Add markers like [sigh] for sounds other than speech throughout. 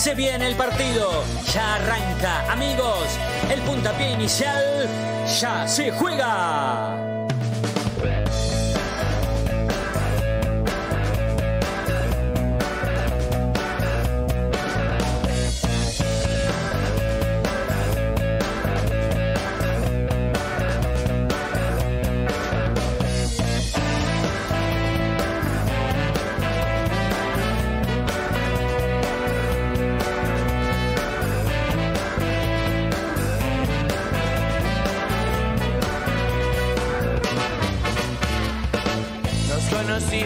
Se viene el partido, ya arranca, amigos. El puntapié inicial ya se juega.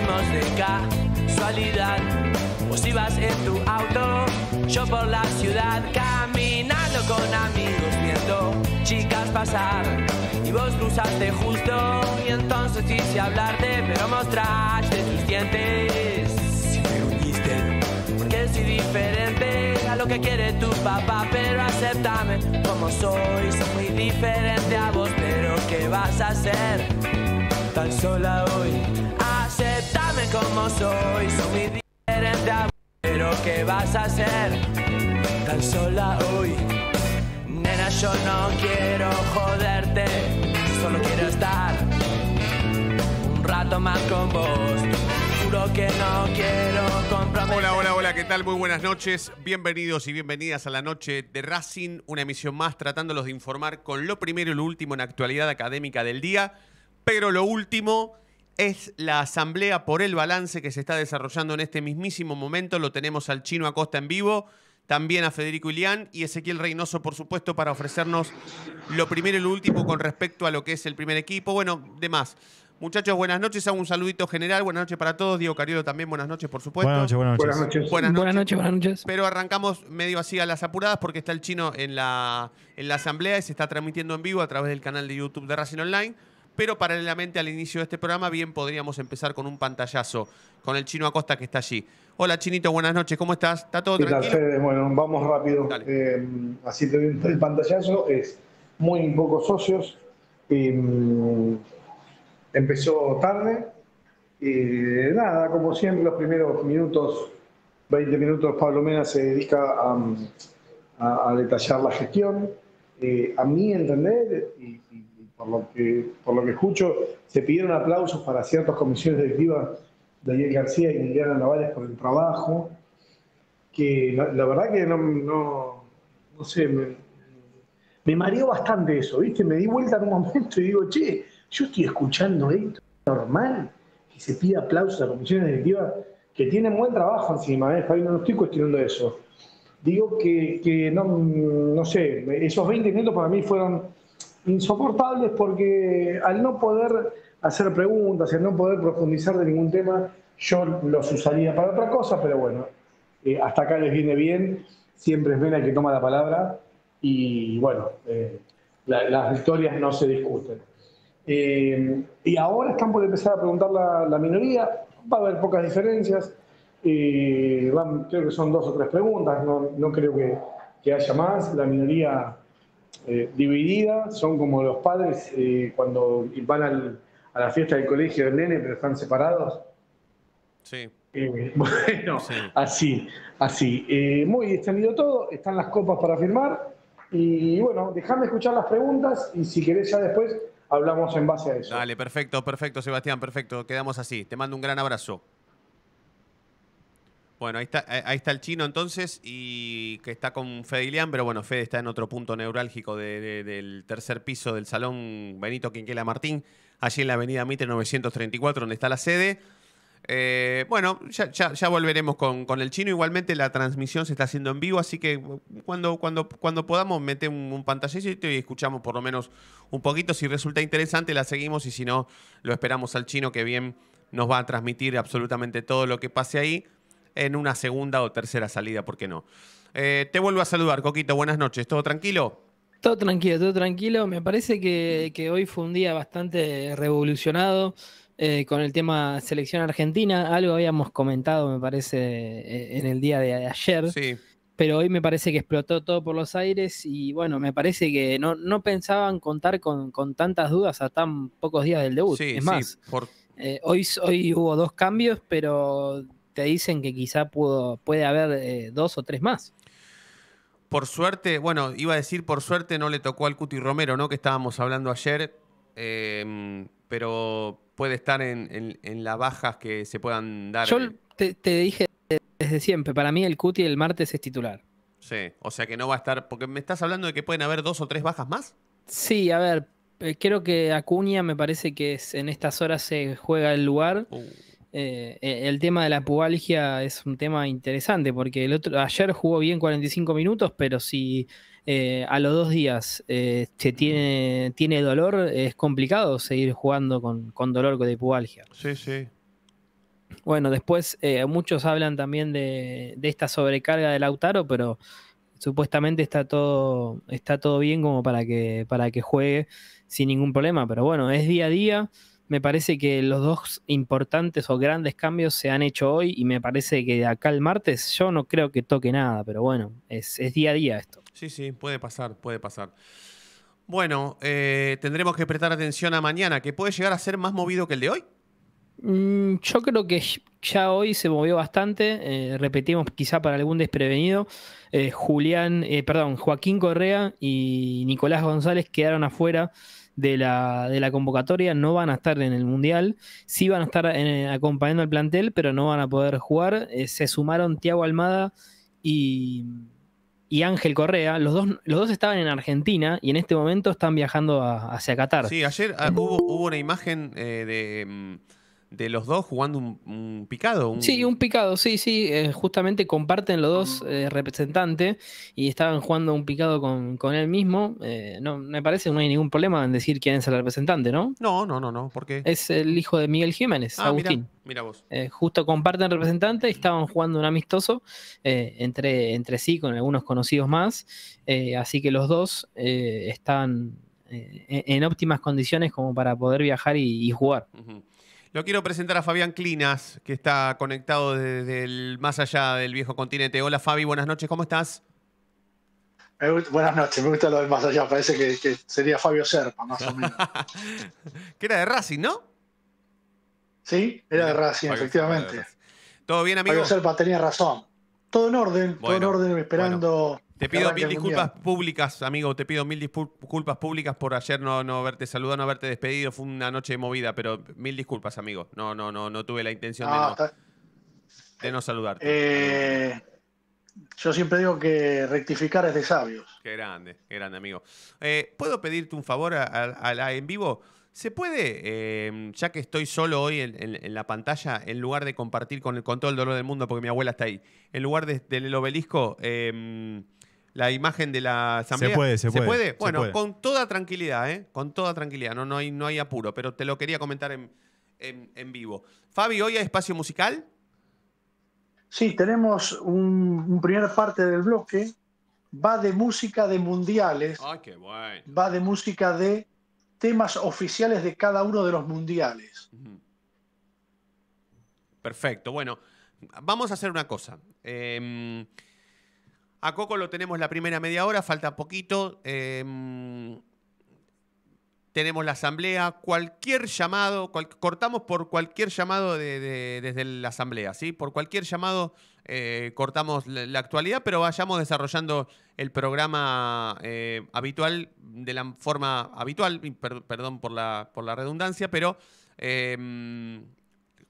Conocimos de casualidad. Vos ibas en tu auto, yo por la ciudad, caminando con amigos, viendo chicas pasar. Y vos cruzaste justo, y entonces quise hablarte, pero mostraste tus dientes. Y me uniste, porque soy diferente a lo que quiere tu papá, pero acéptame como soy. Soy muy diferente a vos, pero ¿qué vas a hacer? tan sola hoy. Como soy, soy muy diferente pero ¿qué vas a hacer? Tan sola hoy. Nena, yo no quiero joderte, solo quiero estar un rato más con vos. Que no quiero. Hola, hola, hola, ¿qué tal? Muy buenas noches. Bienvenidos y bienvenidas a la noche de Racing, una emisión más tratándolos de informar con lo primero y lo último en actualidad académica del día. Pero lo último es la asamblea por el balance que se está desarrollando en este mismísimo momento. Lo tenemos al Chino Acosta en vivo, también a Federico Ilián y Ezequiel Reynoso, por supuesto, para ofrecernos lo primero y lo último con respecto a lo que es el primer equipo. Bueno, demás. Muchachos, buenas noches. Hago un saludito general. Buenas noches para todos. Diego Cariolo también, buenas noches, por supuesto. Buenas noches, buenas noches. Buenas noches. Buenas noches. Buenas noches, buenas noches. Pero arrancamos medio así a las apuradas porque está el chino en la, en la asamblea y se está transmitiendo en vivo a través del canal de YouTube de Racing Online. Pero paralelamente al inicio de este programa, bien podríamos empezar con un pantallazo con el chino Acosta que está allí. Hola Chinito, buenas noches, ¿cómo estás? ¿Está todo ¿Qué tal, tranquilo? Fede? Bueno, vamos rápido. Eh, así te el pantallazo. Es muy pocos socios. Eh, empezó tarde. Y nada, como siempre, los primeros minutos, 20 minutos, Pablo Mena se dedica a, a- a detallar la gestión. Eh, a mi entender, y por, lo que, por lo que escucho, se pidieron aplausos para ciertas comisiones directivas Daniel García y Liliana Navales por el trabajo que la, verdad que no, no, no sé, me, me mareó bastante eso, ¿viste? Me di vuelta en un [laughs] momento y digo, che, yo estoy escuchando esto, normal, que se pida aplausos a comisiones directivas que tienen buen trabajo encima, ¿eh? Javi, no estoy cuestionando eso. Digo que, que no, no sé, esos 20 minutos para mí fueron insoportables porque al no poder hacer preguntas, al no poder profundizar de ningún tema, yo los usaría para otra cosa, pero bueno, eh, hasta acá les viene bien, siempre es Mena el que toma la palabra y bueno, eh, la- las victorias no se discuten. Eh, y ahora están por empezar a preguntar la, minoría, va a haber pocas diferencias, creo que son dos o tres preguntas, no, creo que haya más, la minoría eh, dividida, son como los padres eh, cuando van al- a la fiesta del colegio del nene pero están separados. Sí. Eh, [laughs] bueno, Sí. así, así. Muy extendido todo, están las copas para firmar. Y bueno, déjame escuchar las preguntas y si querés ya después hablamos en base a eso. Dale, perfecto, perfecto, Sebastián, perfecto. Quedamos así. Te mando un gran abrazo. Bueno, ahí está, eh, ahí está el chino entonces y que está con Fede Ilián, pero bueno, Fede está en otro punto neurálgico de- de- del tercer piso del Salón Benito Quinquela Martín, allí en la avenida Mitre 934, donde está la sede. Eh, bueno, ya, ya- ya volveremos con, con el chino. Igualmente la transmisión se está haciendo en vivo, así que cuando, cuando, cuando podamos meter un, un pantallito y escuchamos por lo menos un poquito. Si resulta interesante, la seguimos y si no, lo esperamos al chino que bien nos va a transmitir absolutamente todo lo que pase ahí en una segunda o tercera salida, ¿por qué no? Eh, te vuelvo a saludar, Coquito. Buenas noches. ¿Todo tranquilo? Todo tranquilo, todo tranquilo. Me parece que, que hoy fue un día bastante revolucionado eh, con el tema selección argentina. Algo habíamos comentado, me parece, eh, en el día de ayer. Sí. pero hoy me parece que explotó todo por los aires y bueno, me parece que no, no pensaban contar con, con tantas dudas a tan pocos días del debut. Sí, es sí, más, por- eh, hoy, hoy hubo dos cambios, pero te dicen que quizá pudo, puede haber eh, dos o tres más. Por suerte, bueno, iba a decir por suerte no le tocó al Cuti Romero, ¿no? Que estábamos hablando ayer, em, pero puede estar en, las bajas que se puedan dar. Yo te, dije desde siempre, para mí el Cuti el martes es titular. Sí, o sea que no va a estar, porque me estás hablando de que pueden haber dos o tres bajas más. Sí, a ver, eh, creo que Acuña me parece que es, en estas horas se juega el lugar. Uh. Eh, eh, el tema de la pubalgia es un tema interesante porque el otro, ayer jugó bien 45 minutos, pero si eh, a los dos días se tiene, tiene dolor, es complicado seguir jugando con, dolor de pubalgia. Sí, sí. Bueno, después muchos hablan también de, esta sobrecarga de Lautaro, pero supuestamente está todo, está todo bien como para que, para que juegue sin ningún problema. Pero bueno, es día a día me parece que los dos importantes o grandes cambios se han hecho hoy y me parece que de acá al martes yo no creo que toque nada, pero bueno, es, día a día esto. Sí, sí, puede pasar, puede pasar. Bueno, eh, tendremos que prestar atención a mañana, que puede llegar a ser más movido que el de hoy. Mm, yo creo que ya hoy se movió bastante, eh, repetimos quizá para algún desprevenido, eh, Julián, perdón, Joaquín Correa y Nicolás González quedaron afuera de la, de la, convocatoria no van a estar en el Mundial, sí van a estar acompañando al plantel, pero no van a poder jugar. Eh, se sumaron Tiago Almada y, y, Ángel Correa. Los dos, los dos estaban en Argentina y en este momento están viajando hacia Qatar. Sí, ayer ah, hubo, hubo, una imagen eh, de mm, de los dos jugando un, picado. Sí, un picado, sí, sí. Eh, justamente comparten los dos eh, representantes y estaban jugando un picado con, él mismo. Eh, no, me parece que no hay ningún problema en decir quién es el representante, ¿no? No, no, no, no. ¿Por qué? Es el hijo de Miguel Jiménez, ah, Agustín. Mira, vos. justo comparten representante y estaban jugando un amistoso entre, entre sí con algunos conocidos más. así que los dos están en óptimas condiciones como para poder viajar y, jugar. Lo quiero presentar a Fabián Clinas, que está conectado desde el más allá del viejo continente. Hola Fabi, buenas noches, ¿cómo estás? buenas noches, me gusta lo del más allá, parece que, sería Fabio Serpa, más o menos. [laughs] que era de Racing, ¿no? Sí, era de Racing, efectivamente. ¿Todo bien, amigo? Fabio Serpa tenía razón. Todo en orden, todo en orden, esperando te pido mil disculpas públicas, amigo. Te pido mil disculpas públicas por ayer no, no haberte saludado, no haberte despedido. Fue una noche movida, pero mil disculpas, amigo. No, no, no, no tuve la intención de, no, saludarte. Eh, yo siempre digo que rectificar es de sabios. Qué grande, qué grande, amigo. Eh, ¿Puedo pedirte un favor a, la en vivo? ¿Se puede, em, ya que estoy solo hoy en, la pantalla, en lugar de compartir con, con, todo el dolor del mundo, porque mi abuela está ahí, en lugar del obelisco, eh, la imagen de la asamblea. Se puede, se, puede. Bueno, con toda tranquilidad, ¿eh? Con toda tranquilidad, no, no, hay, no hay apuro, pero te lo quería comentar en, vivo. Fabi, ¿hoy hay espacio musical? Sí, tenemos un, primer parte del bloque. Va de música de mundiales. Ay, qué bueno. Va de música de temas oficiales de cada uno de los mundiales. Perfecto. Bueno, vamos a hacer una cosa. Eh, a Coco lo tenemos la primera media hora, falta poquito. Em, tenemos la asamblea, cualquier llamado, cortamos por cualquier llamado desde la asamblea, ¿sí? Por cualquier llamado eh, cortamos la, actualidad, pero vayamos desarrollando el programa eh, habitual de la forma habitual, perdón por la, por la redundancia, pero em,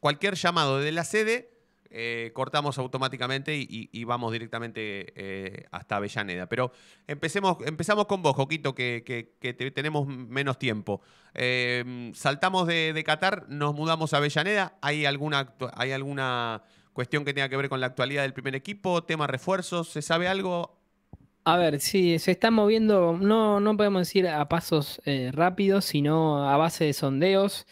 cualquier llamado de la sede eh, cortamos automáticamente y, vamos directamente eh, hasta Avellaneda. Pero empecemos, empezamos con vos, Joquito, que, tenemos menos tiempo. Eh, saltamos de, Qatar, nos mudamos a Avellaneda. ¿Hay alguna, ¿Hay alguna cuestión que tenga que ver con la actualidad del primer equipo? ¿Tema refuerzos? ¿Se sabe algo? A ver, sí, se está moviendo, no, no podemos decir a pasos rápidos, sino a base de sondeos.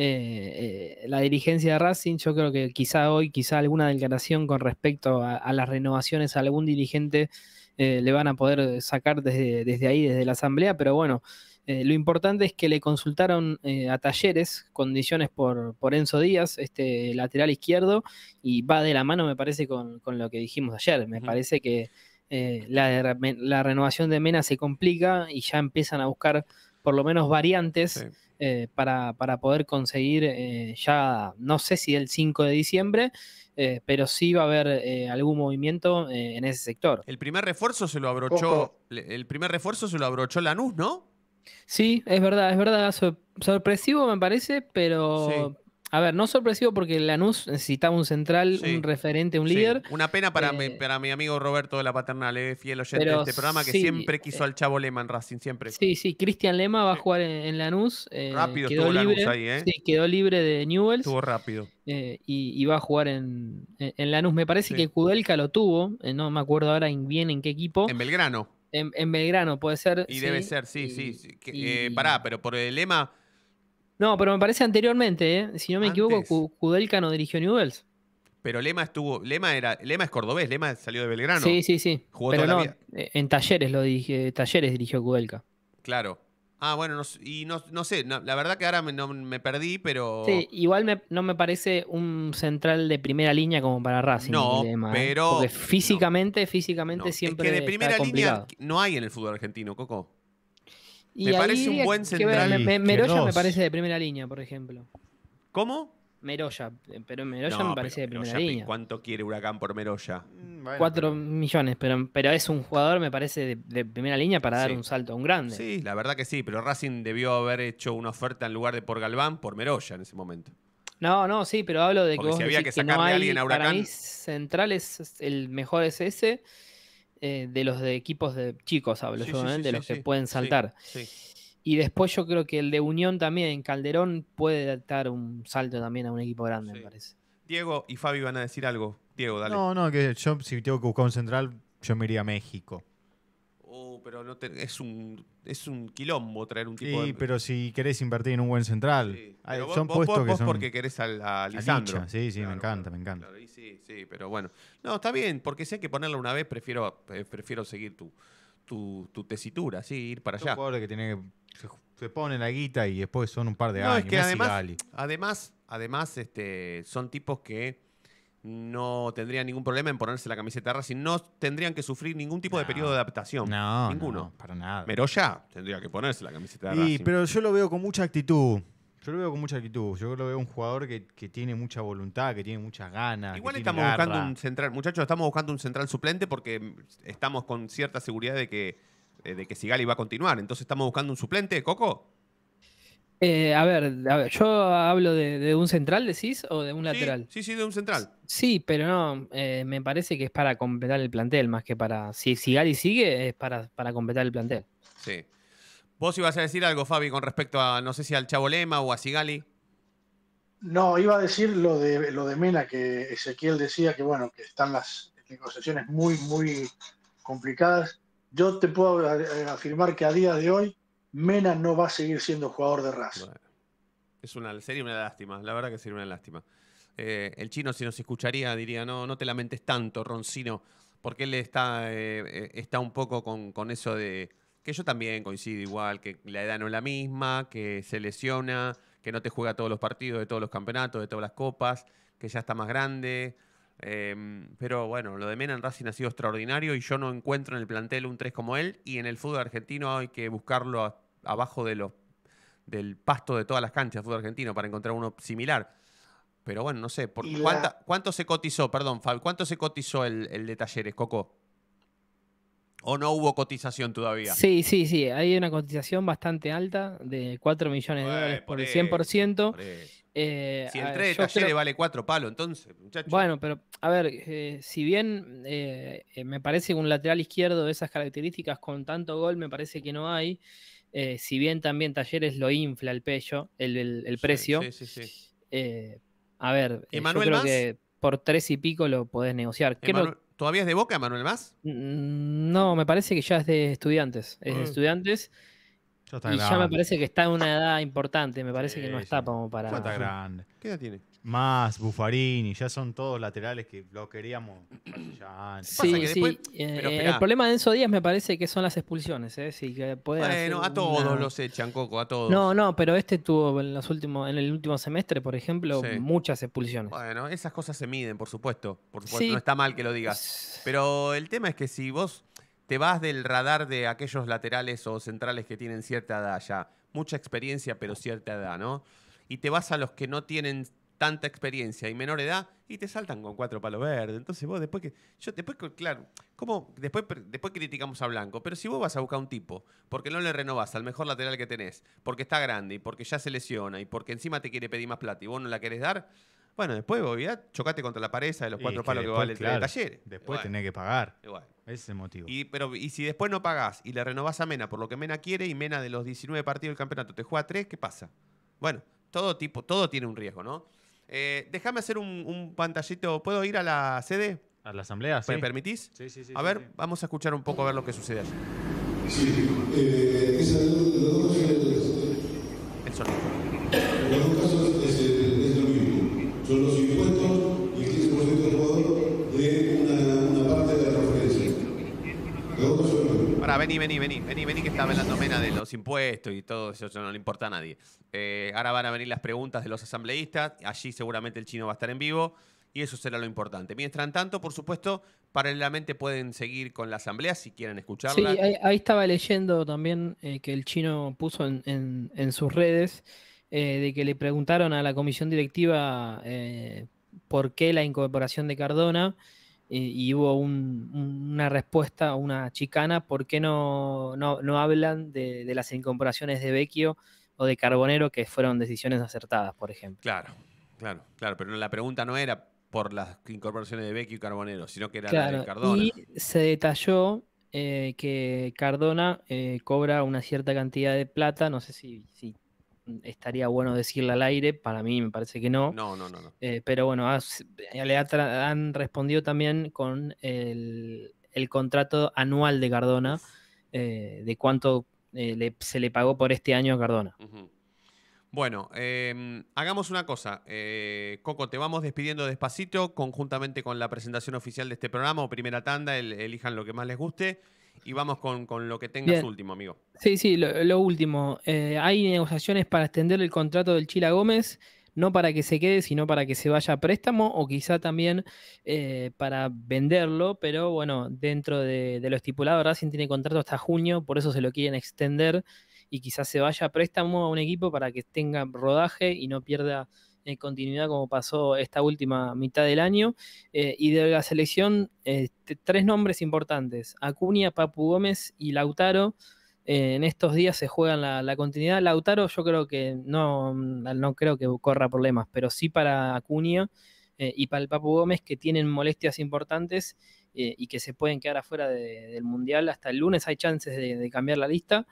Eh, eh, la dirigencia de Racing, yo creo que quizá hoy, quizá alguna declaración con respecto a, las renovaciones a algún dirigente eh, le van a poder sacar desde, desde ahí, desde la asamblea, pero bueno, lo importante es que le consultaron a Talleres condiciones por, por Enzo Díaz, este lateral izquierdo, y va de la mano, me parece, con, lo que dijimos ayer. Me parece que la, la, renovación de Mena se complica y ya empiezan a buscar por lo menos variantes eh, para, para poder conseguir eh, ya, no sé si el 5 de diciembre, eh, pero sí va a haber eh, algún movimiento eh, en ese sector. El primer refuerzo se lo abrochó. Ojo. El primer refuerzo se lo abrochó Lanús, ¿no? Sí, es verdad, es verdad. sor- sorpresivo me parece, pero. Sí. A ver, no sorpresivo porque Lanús necesitaba un central, Sí. un referente, un Sí, líder. Una pena para, mi, Eh, para mi amigo Roberto de la Paternal, eh, fiel oyente de este programa, que sí, siempre quiso eh, al Chavo Lema en Racing, siempre. Sí, sí, Cristian Lema va a jugar en, en Lanús. eh, Rápido quedó estuvo Lanús libre, ahí, ¿eh? Sí, quedó libre de Newells Estuvo rápido. y, y va a jugar en, en, en Lanús. Me parece que Kudelka lo tuvo, no me acuerdo ahora en- bien en qué equipo. En Belgrano. En, en Belgrano, puede ser. Y debe ser, sí, y- sí. que, y- pará, pero por el lema. No, pero me parece anteriormente, ¿eh? si no me equivoco, Antes. Kudelka no dirigió Newells. Pero Lema estuvo. Lema era. Lema es cordobés, Lema salió de Belgrano. Sí, sí, sí. Jugó Pero toda la vida. eh, en Talleres lo dirige, Talleres dirigió Kudelka. Claro. Ah, bueno, no, y no, no sé, no, la verdad que ahora me, perdí, pero. Sí, igual me- no me parece un central de primera línea como para Racing. No, Lema, ¿eh? pero- Porque físicamente, físicamente siempre es que de primera línea no hay en el fútbol argentino, Coco. Y me parece un buen ver, central. me- Meroya me parece de primera línea, por ejemplo. ¿Cómo? Meroya, eh, pero Meroya No, me parece pero de primera Meroya, línea. ¿Cuánto quiere Huracán por Meroya? Mm, bueno, Cuatro pero- millones, pero, pero es un jugador, me parece, de, de primera línea para dar Sí. un salto a un grande. Sí, la verdad que sí, pero Racing debió haber hecho una oferta en lugar de por Galván, por Meroya en ese momento. No, no, sí, pero hablo de que vos si había decís que no sacarle a alguien a para Huracán- mí central es el mejor es ese, eh, de los de equipos de chicos hablo Sí, yo, sí, ¿eh? sí, de sí, los que pueden sí, saltar. sí. Y después yo creo que el de Unión también, Calderón, puede dar un salto también a un equipo grande, Sí. me parece. Diego y Fabi van a decir algo. Diego, dale. No, no, que yo si tengo que buscar un central, yo me iría a México. Oh, pero no te- es un es un quilombo traer un tipo Sí, de pero si querés invertir en un buen central, Sí, hay- pero vos- son vos- puestos vos- que son... porque querés al- a, Lisandro. Licha, sí, sí, me encanta, me encanta. claro, sí, sí, pero bueno. No, está bien, porque si hay que ponerla una vez, prefiero, eh, prefiero seguir tu, tu, tu tesitura, sí, ir para allá. jugadores que tienen que- se, se ponen la guita y después son un par de No, años. es que además, además, además este, son tipos que no tendrían ningún problema en ponerse la camiseta de Racing. No tendrían que sufrir ningún tipo de periodo de adaptación. No, ninguno. no, para nada. Meroya tendría que ponerse la camiseta de Y, Racing. pero yo lo veo con mucha actitud. Yo lo veo con mucha actitud. Yo lo veo un jugador que, que tiene mucha voluntad, que tiene muchas ganas. Igual que estamos tiene buscando garra. un central, muchachos, estamos buscando un central suplente porque estamos con cierta seguridad de que, eh, de que Sigali va a continuar. Entonces estamos buscando un suplente, Coco. Eh, a, ver, a ver, yo hablo de, de un central, decís, o de un lateral. Sí, sí, sí, de un central. Sí, pero no, eh, me parece que es para completar el plantel, más que para. Si, si Gali sigue, es para, para completar el plantel. Sí. Vos ibas a decir algo, Fabi, con respecto a, no sé si al Chavo Lema o a Sigali. No, iba a decir lo de, lo de Mena, que Ezequiel decía que, bueno, que están las negociaciones muy, muy complicadas. Yo te puedo eh, afirmar que a día de hoy Mena no va a seguir siendo jugador de Racing. Es una, sería una lástima, la verdad que sería una lástima. Eh, el chino, si nos escucharía, diría, no, no te lamentes tanto, Roncino, porque él está, eh, eh, está un poco con, con eso de que yo también coincido igual, que la edad no es la misma, que se lesiona, que no te juega todos los partidos de todos los campeonatos, de todas las copas, que ya está más grande. Eh, pero bueno, lo de Mena en Racing ha sido extraordinario y yo no encuentro en el plantel un 3 como él y en el fútbol argentino hay que buscarlo a- abajo de los del pasto de todas las canchas fútbol argentino para encontrar uno similar. Pero bueno, no sé, por, la- ¿cuánta- ¿cuánto se cotizó, perdón, Fab, cuánto se cotizó el, el de talleres, Coco? ¿O no hubo cotización todavía? Sí, sí, sí. Hay una cotización bastante alta de 4 millones de dólares por por el eso, 100%. Por. Eh, Si el a- 3 de talleres creo- vale cuatro palos, entonces, muchachos. Bueno, pero a ver, eh, si bien eh, eh, me parece que un lateral izquierdo de esas características con tanto gol me parece que no hay, si bien también Talleres lo infla el pecho, el, el- el Sí, precio, Sí, sí, sí. a ver, ¿Y eh, yo creo que por tres y pico lo podés negociar. Creo- Emanuel- ¿Todavía es de Boca, Manuel Más? Mm, no, me parece que ya es de estudiantes, es de Mm. estudiantes Ya está y ya me parece que está en una edad importante, me parece que no está como para... Ya está grande. ¿Qué edad tiene? Más Buffarini, ya son todos laterales que lo queríamos ya Sí, que sí. después- eh, pero el problema de Enzo Díaz me parece que son las expulsiones, ¿eh? Sí, que puede Bueno, a todos una- los echan, Coco, a todos. No, no, pero este tuvo en, los últimos, en el último semestre, por ejemplo, Sí. muchas expulsiones. Bueno, esas cosas se miden, por supuesto. Por supuesto, Sí. no está mal que lo digas. Pero el tema es que si vos te vas del radar de aquellos laterales o centrales que tienen cierta edad ya, mucha experiencia, pero cierta edad, ¿no? Y te vas a los que no tienen tanta experiencia y menor edad y te saltan con cuatro palos verdes. Entonces vos después que. Yo después, que- claro, ¿cómo? Después, después criticamos a Blanco, pero si vos vas a buscar un tipo, porque no le renovás al mejor lateral que tenés, porque está grande y porque ya se lesiona y porque encima te quiere pedir más plata y vos no la querés dar, bueno, después vos ya chocate contra la pared de los cuatro que palos que después, vale el claro, talleres. Después Igual, tenés que pagar. igual. Ese es el motivo. Y, pero, y si después no pagás y le renovás a Mena por lo que Mena quiere y Mena de los 19 partidos del campeonato te juega 3, ¿qué pasa? Bueno, todo tipo, todo tiene un riesgo, ¿no? Eh, déjame hacer un, un pantallito. ¿Puedo ir a la sede? ¿A la asamblea? Sí. ¿Me permitís? Sí, sí, sí, a ver, sí. vamos a escuchar un poco a ver lo que sucede allí. Sí, eh, esa de los dos El sonido. Vení, vení, vení, vení, vení, que está hablando Mena de los impuestos y todo eso, eso no le importa a nadie. Eh, ahora van a venir las preguntas de los asambleístas, allí seguramente el chino va a estar en vivo y eso será lo importante. Mientras tanto, por supuesto, paralelamente pueden seguir con la asamblea si quieren Sí, escucharla. ahí, ahí estaba leyendo también eh, que el chino puso en, en- en sus redes eh, de que le preguntaron a la comisión directiva por qué la incorporación de Cardona y hubo un- un- una respuesta, una chicana, ¿por qué no, no, no hablan de, de las incorporaciones de Vecchio o de Carbonero que fueron decisiones acertadas, por ejemplo? Claro, claro, claro, pero la pregunta no era por las incorporaciones de Vecchio y Carbonero, sino que era la de Cardona. y se detalló eh, que Cardona eh, cobra una cierta cantidad de plata, no sé si, si estaría bueno decirla al aire, para mí me parece que no, No, no, no, no. eh, pero bueno, has- le ha tra- han respondido también con el, el contrato anual de Cardona, eh, de cuánto eh, le- se le pagó por este año a Cardona. Bueno, eh, hagamos una cosa. Eh, Coco, te vamos despidiendo despacito, conjuntamente con la presentación oficial de este programa o primera tanda, el- elijan lo que más les guste y vamos con, con lo que tengas Bien. último, amigo. Sí, sí, lo, lo último. eh, hay negociaciones para extender el contrato del Chila Gómez, no para que se quede, sino para que se vaya a préstamo o quizá también eh, para venderlo, pero bueno, dentro de, de lo estipulado, Racing tiene contrato hasta junio, por eso se lo quieren extender y quizás se vaya a préstamo a un equipo para que tenga rodaje y no pierda eh, continuidad como pasó esta última mitad del año. Eh, y de la selección, t- tres nombres importantes, Acuña, Papu Gómez y Lautaro. Eh, en estos días se juegan la, continuidad. Lautaro yo creo que no, no creo que corra problemas, pero sí para Acuña eh, y para el Papu Gómez que tienen molestias importantes y que se pueden quedar afuera de- del Mundial. Hasta el lunes hay chances de, cambiar la lista.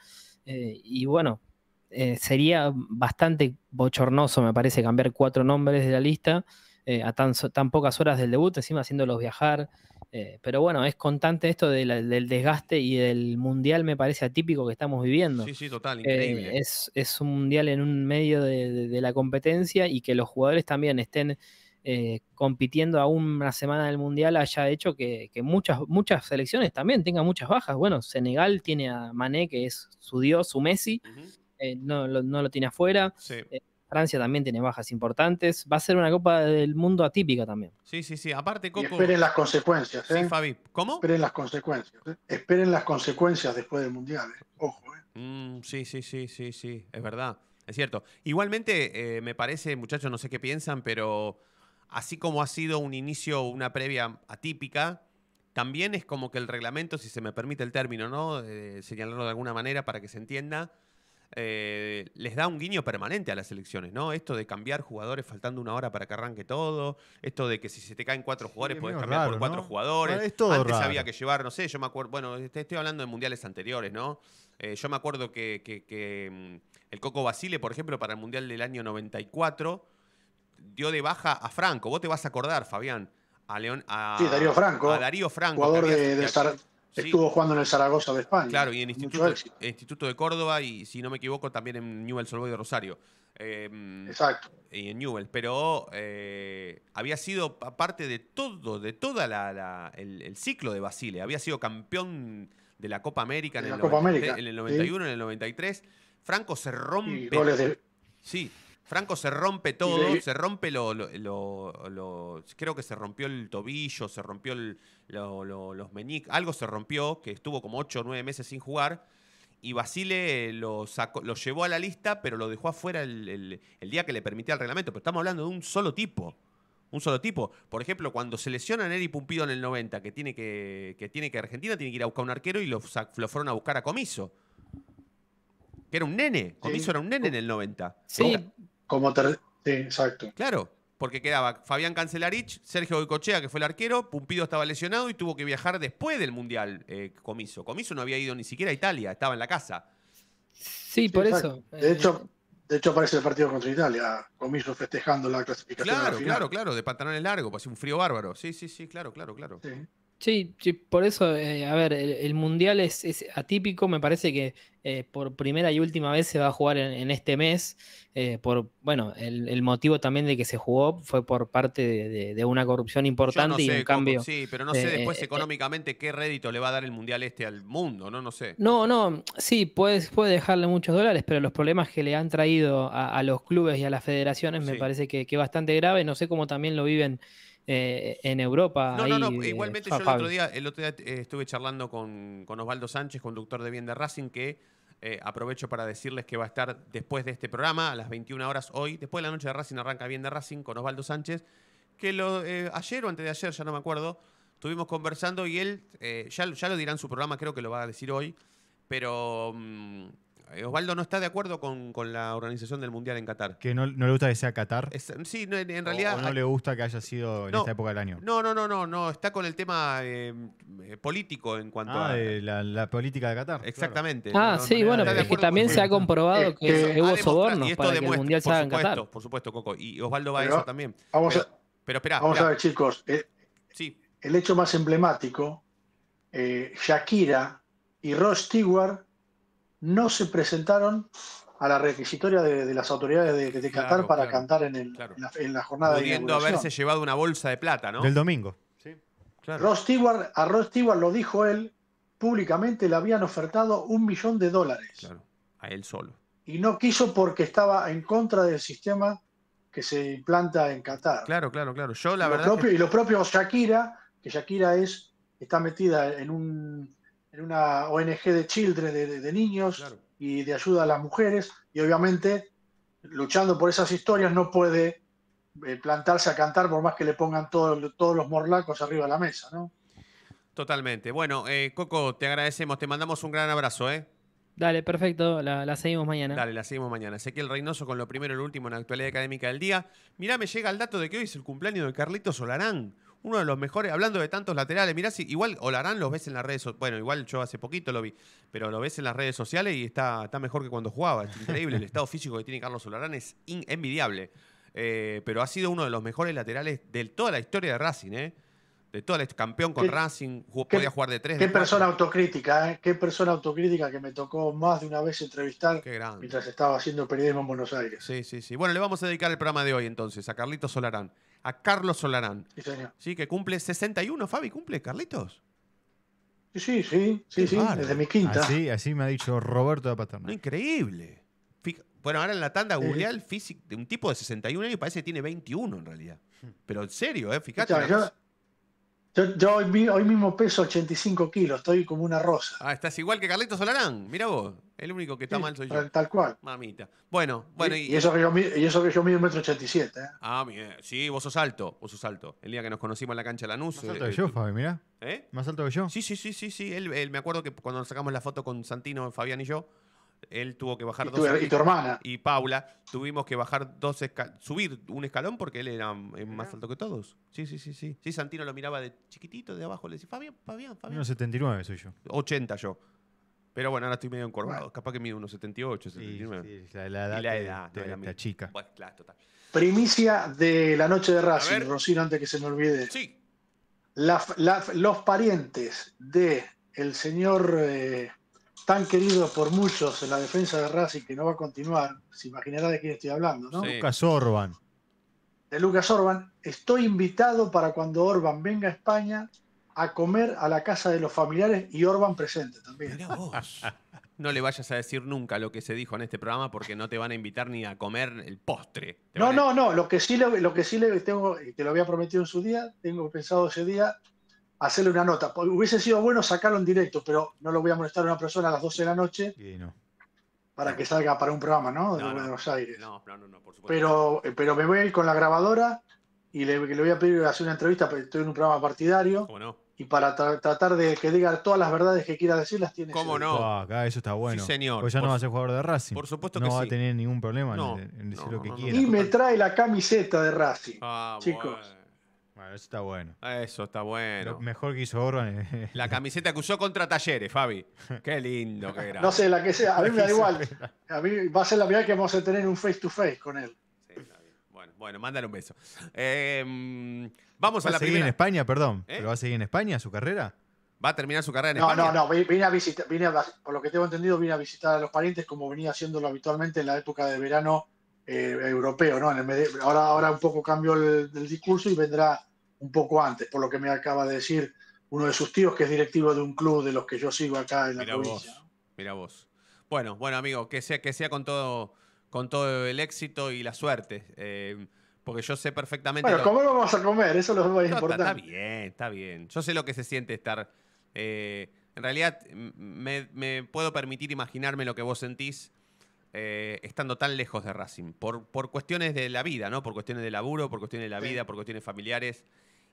Y bueno, eh, sería bastante bochornoso, me parece, cambiar cuatro nombres de la lista eh, a tan, pocas horas del debut, encima haciéndolos viajar. Eh, pero bueno, es constante esto de la- del desgaste y del mundial, me parece atípico que estamos viviendo. Sí, sí, total, increíble. es, es un mundial en un medio de, de- de la competencia y que los jugadores también estén compitiendo a una semana del mundial haya hecho que, que muchas, muchas selecciones también tengan muchas bajas. Bueno, Senegal tiene a Mané, que es su dios, su Messi, eh, no, lo, no lo tiene afuera. Sí. Francia también tiene bajas importantes. Va a ser una Copa del Mundo atípica también. sí, sí, sí. Aparte, Y Coco. esperen las consecuencias, Sí, ¿eh? Fabi. ¿Cómo? Esperen las consecuencias. ¿eh? Esperen las consecuencias después del Mundial. ¿eh? Ojo, ¿eh? Mm, sí, sí, sí, sí, sí, es verdad, es cierto. Igualmente, eh, me parece, muchachos, no sé qué piensan, pero así como ha sido un inicio, una previa atípica, también es como que el reglamento, si se me permite el término, ¿no? Eh, señalarlo de alguna manera para que se entienda, eh, les da un guiño permanente a las elecciones, ¿no? Esto de cambiar jugadores faltando una hora para que arranque todo, esto de que si se te caen cuatro jugadores es podés cambiar por cuatro ¿no? jugadores. Es todo Antes raro. había que llevar, no sé, yo me acuerdo, bueno, te estoy hablando de mundiales anteriores, ¿no? Eh, yo me acuerdo que, que- que, mm, el Coco Basile, por ejemplo, para el Mundial del año 94, dio de baja a Franco. Vos te vas a acordar, Fabián. A León, a, Sí, Darío Franco, A Darío Franco. Jugador había- de, Sí, estuvo jugando en el Zaragoza de España. Claro, y en Instituto. Instituto de Córdoba y, si no me equivoco, también en Newell's Old de Rosario. Eh, Exacto. y en Newell, pero eh, había sido pa- parte de todo, de toda la, la- el, el ciclo de Basile. Había sido campeón de la Copa América en, el, Copa 93, América, en el sí. 91, en el 93. Franco se Y rompe. goles de, Sí, Franco se rompe todo, se rompe lo, lo- lo- lo- Creo que se rompió el tobillo, se rompió el- lo- lo- los meñiques, algo se rompió, que estuvo como 8 o 9 meses sin jugar. y Basile lo, sacó, lo llevó a la lista, pero lo dejó afuera el, el- el día que le permitía el reglamento. Pero estamos hablando de un solo tipo. Un solo tipo. Por ejemplo, cuando se lesiona a Neri Pumpido en el 90, que tiene que, que tiene que Argentina tiene que ir a buscar un arquero y lo, lo fueron a buscar a Comiso. Que era un nene. Comiso era un nene en el 90. Sí, Como ter- sí, exacto. Claro, porque quedaba Fabián Cancelarich, Sergio Goicochea, que fue el arquero, Pumpido estaba lesionado y tuvo que viajar después del Mundial eh, Comiso. Comiso no había ido ni siquiera a Italia, estaba en la casa. sí, por exacto. eso. De Eh, hecho, de hecho aparece el partido contra Italia, Comiso festejando la clasificación. a la Claro, final. claro, claro, de pantalones largos, pasó un frío bárbaro. Sí, sí, sí, claro, claro, claro. Sí. Sí, sí, por eso, eh, a ver, el, el mundial es, es atípico, me parece que eh, por primera y última vez se va a jugar en, en este mes, eh, por, bueno, el, el motivo también de que se jugó fue por parte de, de- de una corrupción Yo no importante y sé, un cambio. sí, pero no sé eh, después económicamente qué rédito le va a dar el Mundial este al mundo, ¿no? No sé. No, no, sí, puede, puede dejarle muchos dólares, pero los problemas que le han traído a, a los clubes y a las federaciones me Sí. parece que, que bastante grave. No sé cómo también lo viven eh, en Europa. No, no, no. Igualmente yo el otro día, el otro día eh, estuve charlando con, con Osvaldo Sánchez, conductor de Bien de Racing, que eh, aprovecho para decirles que va a estar después de este programa, a las 21 horas hoy, después de la noche de Racing arranca Bien de Racing con Osvaldo Sánchez, que lo, ayer o antes de ayer, ya no me acuerdo, estuvimos conversando y él, ya, ya lo dirá en su programa, creo que lo va a decir hoy, pero mm, Osvaldo no está de acuerdo con, con la organización del Mundial en Qatar. Que no, no le gusta que sea Qatar. Es- sí, no, en, en o- realidad... o no le gusta que haya sido en No, esta época del año. No, no, no, no, no. Está con el tema eh, eh, político en cuanto Ah, a. de la, la política de Qatar. claro. Exactamente. Ah, sí, no, bueno, pero es que también se ha comprobado Eh, que, eh, hubo sobornos y esto para que el demuestra- mundial se haga en supuesto, Qatar. Por supuesto, Coco. Y Osvaldo va a eso también. Vamos pero, a, pero espera, vamos a ver, chicos. eh, Sí, el hecho más emblemático, eh, Shakira y Ross Stewart no se presentaron a la requisitoria de, de las autoridades de, de Qatar Claro, para claro, cantar en, el- claro. en la, en la jornada de pudiendo inauguración. haberse llevado una bolsa de plata, ¿no? Del domingo. Claro. Ross Stewart, a Ross Stewart lo dijo él públicamente, le habían ofertado un millón de dólares Claro, A él solo. y no quiso porque estaba en contra del sistema que se implanta en Qatar. Claro, claro, claro. Yo la Y lo verdad. propio- que- Y lo propio Shakira, que Shakira es, está metida en, un, en una ONG de children, de, de- de niños Claro. y de ayuda a las mujeres, y obviamente luchando por esas historias no puede eh, plantarse a cantar por más que le pongan todo- todos los morlacos arriba de la mesa, ¿no? Totalmente. Bueno, eh, Coco, te agradecemos. Te mandamos un gran abrazo, ¿eh? Dale, perfecto, la, la seguimos mañana. Dale, la seguimos mañana. Ezequiel Reynoso con lo primero y lo último en la actualidad académica del día. Mirá, me llega el dato de que hoy es el cumpleaños de Carlitos Solarán. Uno de los mejores, hablando de tantos laterales. Mirá, si igual Olarán los ves en las redes sociales. Bueno, igual yo hace poquito lo vi, pero lo ves en las redes sociales y está, está mejor que cuando jugaba. Es increíble. el [laughs] estado físico que tiene Carlos Solarán es envidiable. Eh, pero ha sido uno de los mejores laterales de toda la historia de Racing, ¿eh? De toda la campeón con ¿Qué- Racing, jugó- podía jugar de tres. Qué de persona autocrítica, ¿eh? Qué persona autocrítica que me tocó más de una vez entrevistar mientras estaba haciendo periodismo en Buenos Aires. Sí, sí, sí. Bueno, le vamos a dedicar el programa de hoy entonces a Carlitos Solarán, a Carlos Solarán. Sí, señor. Sí, que cumple 61, Fabi, ¿cumple Carlitos? Sí, sí, sí, sí, desde mi quinta. Así, así me ha dicho Roberto de No, Paterna. increíble. Fija- Bueno, ahora en la tanda el físico de un tipo de 61 años parece que tiene 21 en realidad. Pero en serio, ¿eh? Fíjate. Yo, yo- yo hoy, hoy mismo peso 85 kilos, estoy como una rosa. Ah, estás igual que Carlitos Solarán. Mira vos. El único que está Sí, mal soy yo. tal, cual. Mamita. Bueno, bueno. y, y eso que yo, y eso que yo mido un metro ochenta y siete. ¿eh? Ah, mira, sí, vos sos alto. Vos sos alto. El día que nos conocimos en la cancha de Lanús. Más eh, alto que eh, yo, Fabi, mirá. ¿Eh? Más alto que yo. Sí, sí, sí, sí, sí. Él, él- me acuerdo que cuando nos sacamos la foto con Santino, Fabián y yo, él tuvo que bajar Y dos tu, y tu hermana. y Paula, tuvimos que bajar dos subir un escalón porque él era eh, más alto que todos. Sí, sí, sí, sí. Sí, Santino lo miraba de chiquitito de abajo, le decía, Fabián, Fabián, Fabián. 1,79 soy yo. 80 yo. Pero bueno, ahora estoy medio encorvado. Capaz que mido unos 78, Sí, 79. sí, la, la edad, y la edad, te- no, la te misma. achica. Bueno, claro, total. Primicia de la noche de. Racing, Rocío, antes que se me olvide. Sí. La- la- los parientes de el señor eh, tan querido por muchos en la defensa de Racing, que no va a continuar, se imaginará de quién estoy hablando, ¿no? Sí. Lucas Orban. De Lucas Orban. Estoy invitado para cuando Orban venga a España a comer a la casa de los familiares y Orban presente también. Mirá vos. [laughs] No le vayas a decir nunca lo que se dijo en este programa porque no te van a invitar ni a comer el postre. Te No, a- no, no, lo que sí le, lo que sí le tengo, y te lo había prometido en su día, tengo pensado ese día, hacerle una nota. Porque Hubiese sido bueno sacarlo en directo, pero no lo voy a molestar a una persona a las 12 de la noche Y no. para que salga para un programa, ¿no? De No, no. Buenos Aires. No, no, no, no, por supuesto. Pero, eh, pero me voy a ir con la grabadora y le, le voy a pedir hacer una entrevista, porque estoy en un programa partidario, ¿Cómo no? Y para tra- tratar de que diga todas las verdades que quiera decir, las tiene. ¿Cómo no? Ah, acá eso está bueno. Sí, señor. Pues ya Por no va a ser jugador de Racing. por supuesto no que va sí. a tener ningún problema en- No, en, decir no, lo que no, no. quiera. Y me trae la camiseta de Racing. Ah, Chicos. bueno. Bueno, eso está bueno. Eso está bueno. Lo mejor que hizo Orban. eh, [laughs] La camiseta que usó contra Talleres, Fabi. Qué lindo que era. No sé, la que sea, a mí me da igual. A mí va a ser la primera vez que vamos a tener un face to face con él. Bueno, mándale un beso. Eh, vamos a ¿Va la a seguir en primera. España, perdón? ¿Eh? ¿Pero va a seguir en España su carrera? ¿Va a terminar su carrera en No, España? no, no, vi- vine a visitar, vine a- por lo que tengo entendido, vine a visitar a los parientes como venía haciéndolo habitualmente en la época de verano eh, europeo, ¿no? En el ahora, ahora un poco cambió el, el discurso y vendrá un poco antes, por lo que me acaba de decir uno de sus tíos, que es directivo de un club de los que yo sigo acá en la Mira vos. provincia. ¿no? Mira vos. Bueno, bueno, amigo, que sea, que sea con todo, con todo el éxito y la suerte. eh, porque yo sé perfectamente. Bueno, lo- comer vamos a comer, eso es lo más No, está, está bien, está bien. Yo sé lo que se siente estar. eh, en realidad, me, me puedo permitir imaginarme lo que vos sentís eh, estando tan lejos de Racing. Por, por cuestiones de la vida, ¿no? Por cuestiones de laburo, por cuestiones de la Sí. vida, por cuestiones familiares.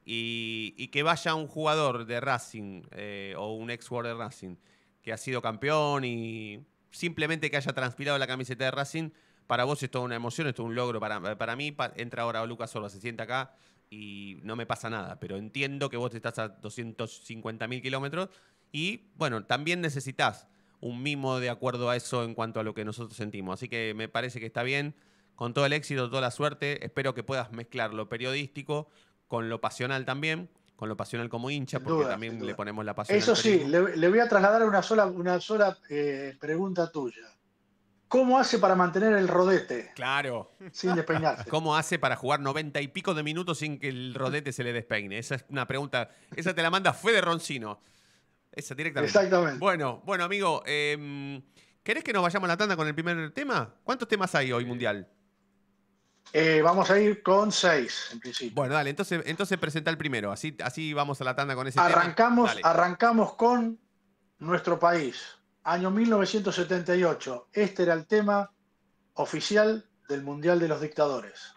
Y, y que vaya un jugador de Racing eh, o un ex jugador de Racing que ha sido campeón y simplemente que haya transpirado la camiseta de Racing, para vos es toda una emoción, es todo un logro. Para, para mí, pa- entra ahora Lucas Orba, se sienta acá y no me pasa nada, pero entiendo que vos estás a 250 mil kilómetros y bueno, también necesitas un mimo de acuerdo a eso en cuanto a lo que nosotros sentimos. Así que me parece que está bien, con todo el éxito, toda la suerte, espero que puedas mezclar lo periodístico con lo pasional también, con lo pasional como hincha, Sin porque duda, también le ponemos la pasión. Eso sí, le, le voy a trasladar una sola, una sola eh, pregunta tuya. ¿Cómo hace para mantener el rodete Claro. sin despeinarse? ¿Cómo hace para jugar 90 y pico de minutos sin que el rodete se le despeine? Esa es una pregunta. Esa te la manda Fede Roncino. Esa directamente. Exactamente. Bueno, bueno, amigo. em, ¿Querés que nos vayamos a la tanda con el primer tema? ¿Cuántos temas hay hoy mundial? Eh, vamos a ir con seis, en principio. Bueno, dale, entonces, entonces presenta el primero. Así, así vamos a la tanda con ese tema. Arrancamos, Dale. arrancamos con nuestro país. Año 1978. Este era el tema oficial del Mundial de los Dictadores.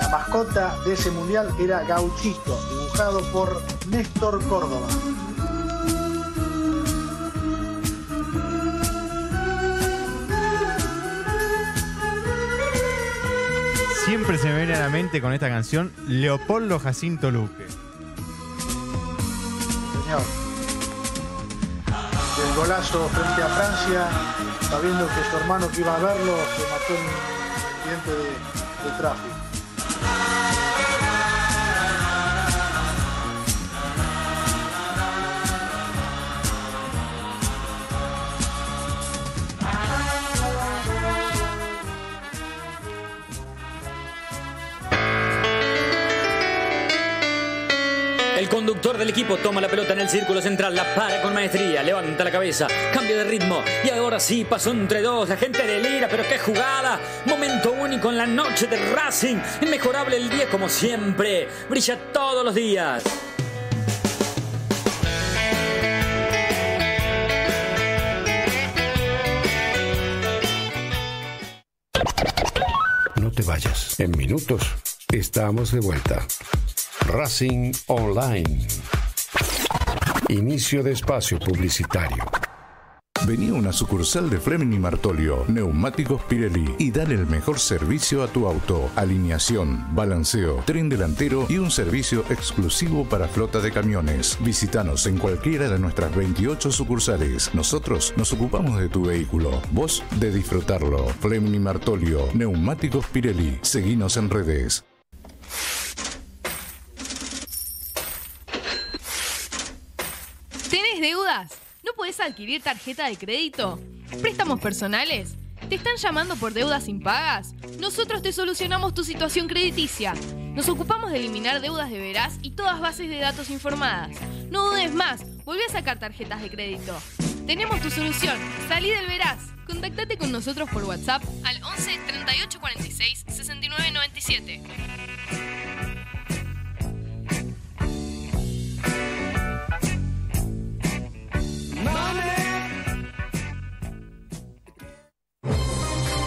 La mascota de ese mundial era Gauchito, dibujado por Néstor Córdoba. Siempre se me viene a la mente con esta canción Leopoldo Jacinto Luque. Señor. El golazo frente a Francia, sabiendo que su hermano que iba a verlo se mató en un accidente de, de tráfico. Conductor del equipo toma la pelota en el círculo central, la para con maestría, levanta la cabeza, cambia de ritmo y ahora sí pasó entre dos. La gente delira, pero qué jugada. Momento único en la noche de Racing. Inmejorable el día como siempre. Brilla todos los días. No te vayas. En minutos estamos de vuelta. Racing Online. Inicio de espacio publicitario. Vení a una sucursal de Fleming Martolio, Neumáticos Pirelli y dale el mejor servicio a tu auto. Alineación, balanceo, tren delantero y un servicio exclusivo para flota de camiones. Visítanos en cualquiera de nuestras 28 sucursales. Nosotros nos ocupamos de tu vehículo, vos de disfrutarlo. Fleming Martolio, Neumáticos Pirelli. Seguinos en redes. ¿Tenés deudas? ¿No podés adquirir tarjeta de crédito? ¿Préstamos personales? ¿Te están llamando por deudas impagas? nosotros te solucionamos tu situación crediticia. Nos ocupamos de eliminar deudas de veraz y todas bases de datos informadas. No dudes más, volví a sacar tarjetas de crédito. Tenemos tu solución. Salí del veraz. Contactate con nosotros por WhatsApp al 11 38 46 69 97.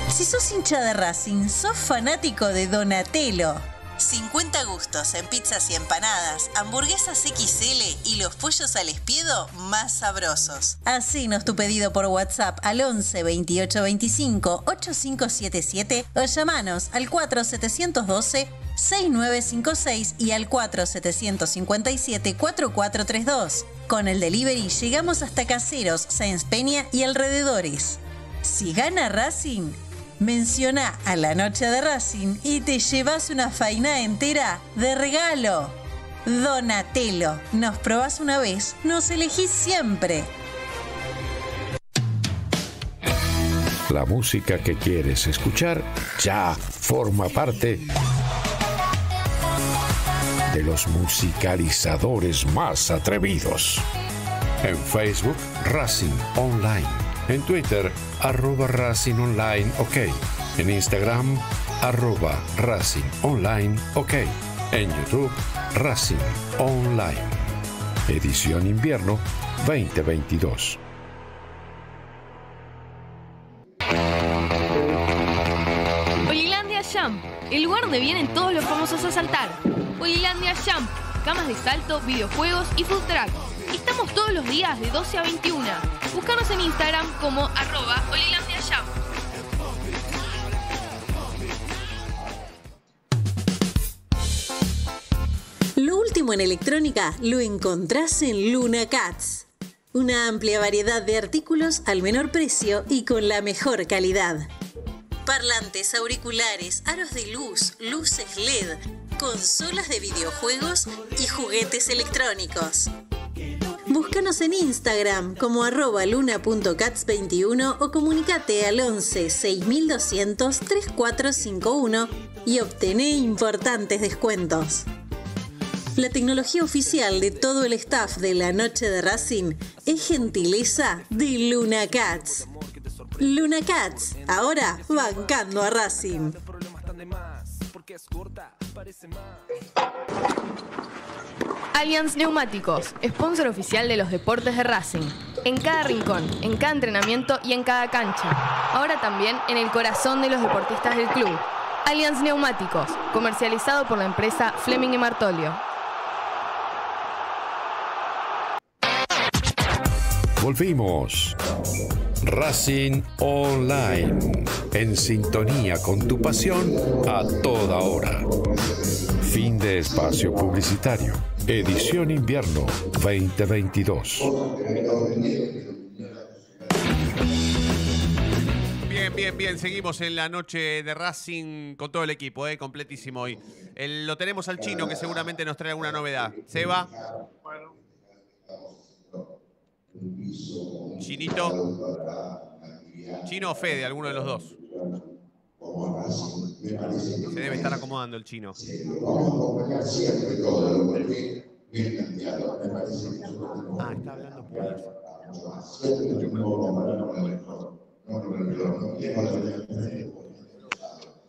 Si sos hincha de Racing, sos fanático de Donatello. 50 gustos en pizzas y empanadas, hamburguesas XL y los pollos al espiedo más sabrosos. Hacenos tu pedido por WhatsApp al 11 28 25 8577 o llamanos al 4712 6956 y al 4757 4432. Con el delivery llegamos hasta Caseros, Sáenz Peña y alrededores. Si gana Racing, menciona a la noche de Racing y te llevas una faina entera de regalo. Donatello, nos probás una vez, nos elegís siempre. La música que quieres escuchar ya forma parte de los musicalizadores más atrevidos. En Facebook, Racing Online. En Twitter, arroba Racing Online OK. En Instagram, arroba Racing Online OK. En YouTube, Racing Online. Edición Invierno 2022. Polilandia el lugar donde vienen todos los famosos a saltar. Polilandia Jump, camas de salto, videojuegos y food truck. Estamos todos los días de 12 a 21. Búscanos en Instagram como arroba Jump. Lo último en electrónica lo encontrás en Luna Cats. Una amplia variedad de artículos al menor precio y con la mejor calidad. Parlantes, auriculares, aros de luz, luces LED, consolas de videojuegos y juguetes electrónicos. Búscanos en Instagram como arroba luna.cats21 o comunicate al 11 6200 3451 y obtené importantes descuentos. La tecnología oficial de todo el staff de la noche de Racing es gentileza de Luna Cats. Luna Cats, ahora bancando a Racing. Allianz Neumáticos, sponsor oficial de los deportes de Racing. En cada rincón, en cada entrenamiento y en cada cancha. Ahora también en el corazón de los deportistas del club. Allianz Neumáticos, comercializado por la empresa Fleming y Martolio. Volvimos. Racing Online. En sintonía con tu pasión a toda hora. Fin de espacio publicitario. Edición invierno 2022. Bien, bien, bien. Seguimos en la noche de Racing con todo el equipo, eh, completísimo hoy. El- lo tenemos al chino que seguramente nos trae alguna novedad. Seba. Chinito. Chino o Fede, alguno de los dos. Se debe estar acomodando el chino. Ah, está hablando por eso.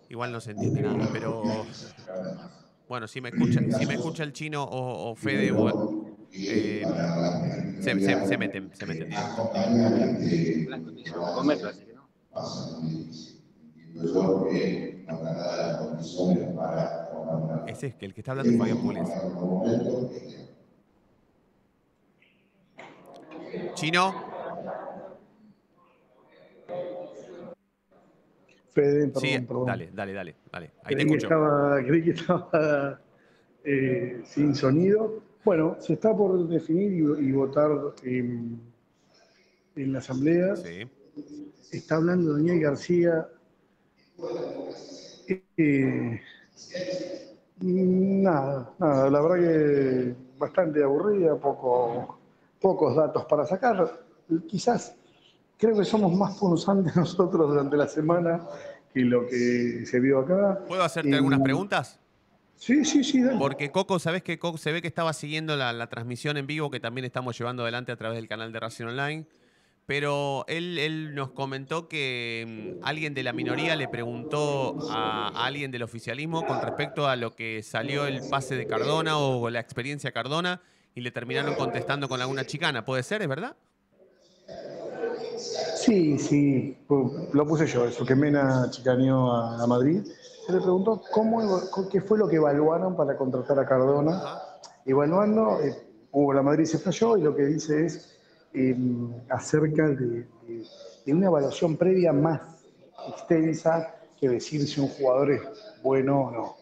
Igual no se entiende nada, pero bueno, si me escucha, si me escucha el chino o, o Fede, bueno, eh, se, se, se meten, se meten. Ese es que el que está hablando es Fabián Pules. Chino, Fede, perdón, sí, perdón. dale, dale, dale, dale. Ahí te Creí que escucho. estaba, [laughs] creí que estaba eh, sin sonido. Bueno, se está por definir y, y votar en, en la asamblea. Sí. Está hablando Daniel García. Eh, nada, nada, la verdad que bastante aburrida, poco, pocos datos para sacar. Quizás creo que somos más punzantes [laughs] nosotros durante la semana que lo que se vio acá. ¿Puedo hacerte Eh, algunas preguntas? Sí, sí, sí, dale. Porque Coco, ¿sabes que Coco se ve que estaba siguiendo la, transmisión en vivo que también estamos llevando adelante a través del canal de Racing Online? Pero él, él nos comentó que mm, alguien de la minoría le preguntó a, a alguien del oficialismo con respecto a lo que salió el pase de Cardona o la experiencia Cardona y le terminaron contestando con alguna chicana. ¿Puede ser, es verdad? Sí, sí, lo puse yo, eso, que Mena chicaneó a, a Madrid. Se le preguntó cómo, qué fue lo que evaluaron para contratar a Cardona. Evaluando, eh, hubo la Madrid se falló y lo que dice es eh, acerca de, de- de una evaluación previa más extensa que decir si un jugador es bueno o no.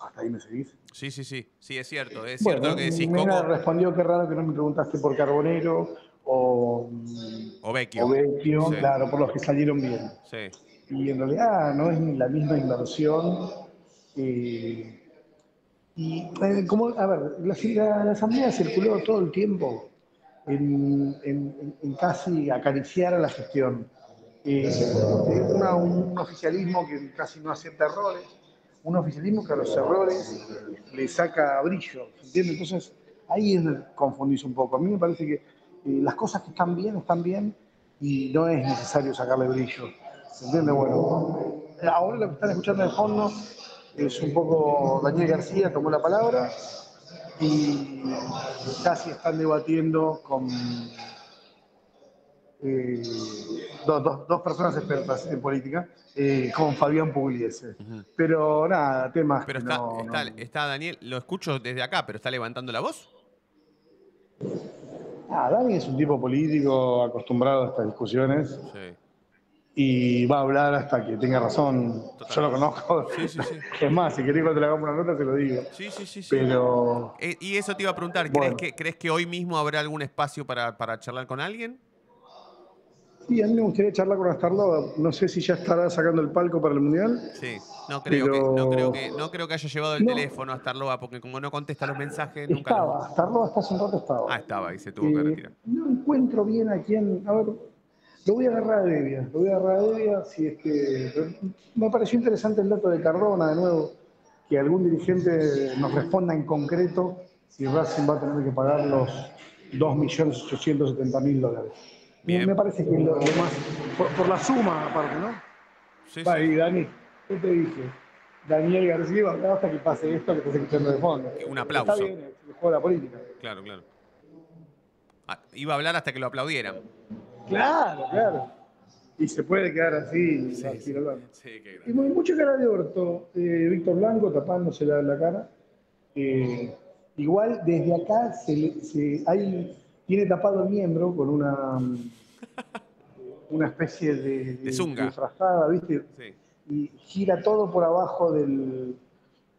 Hasta ahí me seguís. Sí, sí, sí. Sí, es cierto. Es cierto Bueno, que decís, Mena respondió que raro que no me preguntaste por Carbonero o, O Vecchio. o Vecchio, Sí. claro, por los que salieron bien. Sí. Y en realidad no es ni la misma inversión. eh, y eh, como, a ver, la, la- la asamblea circuló todo el tiempo en, en- en casi acariciar a la gestión. Eh, una- un oficialismo que casi no acepta errores, un oficialismo que a los errores le saca brillo, ¿entiendes? Entonces ahí es confundís un poco. A mí me parece que eh, las cosas que están bien están bien y no es necesario sacarle brillo. ¿Se entiende? Bueno, ahora lo que están escuchando de fondo es un poco Daniel García tomó la palabra y casi están debatiendo con eh, dos, dos- dos personas expertas en política, eh, con Fabián Pugliese. Pero nada, temas Pero que está, no- está, no- está Daniel, lo escucho desde acá, pero está levantando la voz. Ah, Dani es un tipo político acostumbrado a estas discusiones Sí. y va a hablar hasta que tenga razón. Yo lo conozco. Sí, sí, sí. [laughs] Es más, si querés cuando le hagamos una nota te lo digo. Sí, sí, sí. sí. Pero Eh, y eso te iba a preguntar, ¿crees, Bueno. que, ¿crees que hoy mismo habrá algún espacio para, para charlar con alguien? Sí, a mí me gustaría charlar con Astarloa. No sé si ya estará sacando el palco para el Mundial. Sí, no creo, Pero- que, no, creo que, no creo que haya llevado el No. teléfono a Starloa, porque como no contesta los mensajes, nunca lo... Estaba, Astarloa hasta hace un rato estaba. Ah, estaba y se tuvo que Eh, retirar. no encuentro bien a quién. A ver, lo voy a agarrar a Devia. Lo voy a agarrar a Devia si es que. Me pareció interesante el dato de Cardona, de nuevo, que algún dirigente nos responda en concreto si Racing va a tener que pagar los 2.870.000 dólares. Me, me parece que lo, lo más. Por, por la suma, aparte, ¿no? Sí, Va, y Dani, ¿qué te dije? Daniel García va a hablar hasta que pase esto que estás escuchando de fondo. Un aplauso. Está bien, es el juego de la política. Claro, claro. Ah, iba a hablar hasta que lo aplaudieran. Claro, claro. Y se puede quedar así, así hablando. Sí, qué Y mucha cara de orto. Eh, Víctor Blanco tapándose la, la cara. Eh, igual desde acá se, le- se- hay, tiene tapado el miembro con una, una especie de, De zunga. ¿viste? Sí. Y gira todo por abajo del,